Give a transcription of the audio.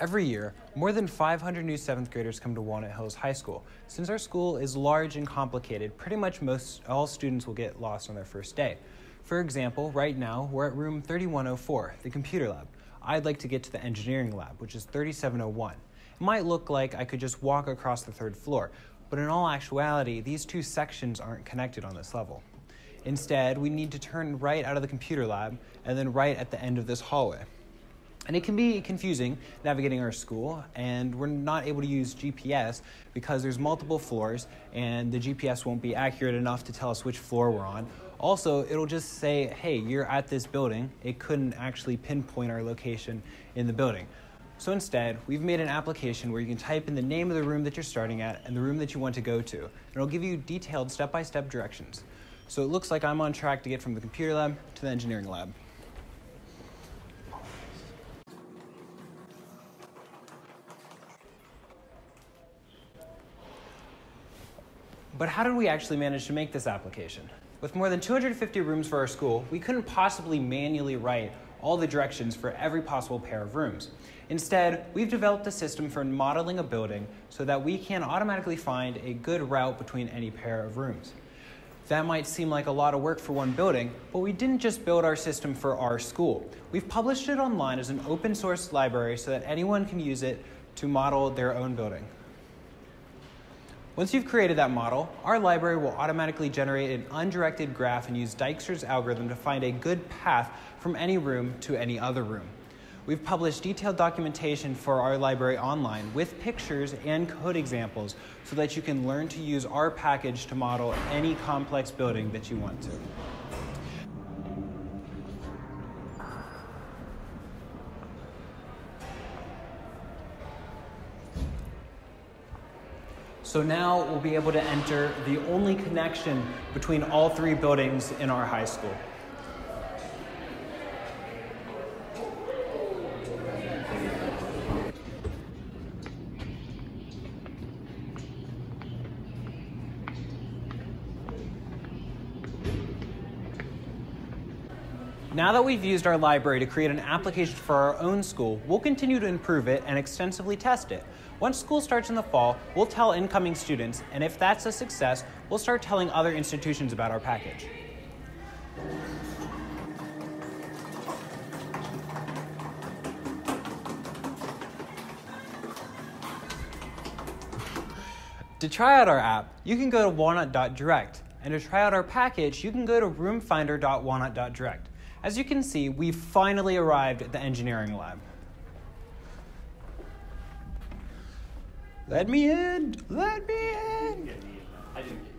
Every year, more than 500 new seventh graders come to Walnut Hills High School. Since our school is large and complicated, pretty much most all students will get lost on their first day. For example, right now we're at room 3104, the computer lab. I'd like to get to the engineering lab, which is 3701. It might look like I could just walk across the third floor, but in all actuality, these two sections aren't connected on this level. Instead, we need to turn right out of the computer lab and then right at the end of this hallway. And it can be confusing navigating our school, and we're not able to use GPS because there's multiple floors, and the GPS won't be accurate enough to tell us which floor we're on. Also, it'll just say, hey, you're at this building. It couldn't actually pinpoint our location in the building. So instead, we've made an application where you can type in the name of the room that you're starting at and the room that you want to go to. And it'll give you detailed step by step directions. So it looks like I'm on track to get from the computer lab to the engineering lab. But how did we actually manage to make this application? With more than 250 rooms for our school, we couldn't possibly manually write all the directions for every possible pair of rooms. Instead, we've developed a system for modeling a building so that we can automatically find a good route between any pair of rooms. That might seem like a lot of work for one building, but we didn't just build our system for our school. We've published it online as an open source library so that anyone can use it to model their own building. Once you've created that model, our library will automatically generate an undirected graph and use Dijkstra's algorithm to find a good path from any room to any other room. We've published detailed documentation for our library online with pictures and code examples so that you can learn to use our package to model any complex building that you want to. So now we'll be able to enter the only connection between all three buildings in our high school. Now that we've used our library to create an application for our own school, we'll continue to improve it and extensively test it. Once school starts in the fall, we'll tell incoming students, and if that's a success, we'll start telling other institutions about our package. To try out our app, you can go to walnut.direct, and to try out our package, you can go to roomfinder.walnut.direct. As you can see, we've finally arrived at the engineering lab. Let me in! Let me in! I didn't